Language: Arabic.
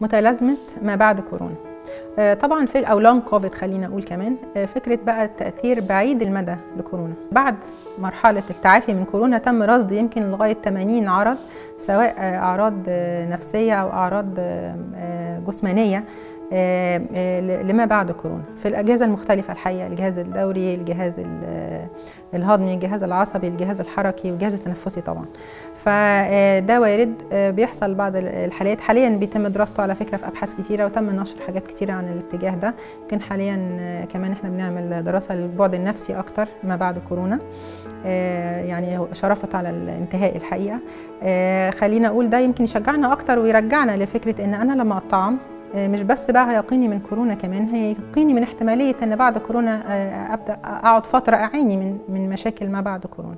متلازمة ما بعد كورونا. آه، طبعا في أو لونج كوفيد خلينا أقول كمان آه، فكرة بقى التأثير بعيد المدى لكورونا. بعد مرحلة التعافي من كورونا تم رصد يمكن لغاية 80 عرض سواء آه، أعراض نفسية أو أعراض جسمانية. لما بعد كورونا. في الأجهزة المختلفة الحقيقة الجهاز الدوري الجهاز ال- آه، الهضمي الجهاز العصبي الجهاز الحركي والجهاز التنفسي طبعا. فده وارد آه، بيحصل بعض الحالات. حاليا بيتم دراسته على فكرة في أبحاث كتيرة وتم نشر حاجات كتيرة عن الاتجاه ده. يمكن حاليا آه، كمان إحنا بنعمل دراسة للبعد النفسي أكتر ما بعد كورونا. آه، يعني شرفت على الانتهاء الحقيقة. آه، خلينا أقول ده يمكن يشجعنا أكتر ويرجعنا لفكرة إن أنا لما أطعم آه، مش بس بقى هيقيني من كورونا كمان هيقيني من احتمالية إن بعد كورونا آه، أبدأ أقعد فترة أعاني من من مشاكل ما بعد كورونا.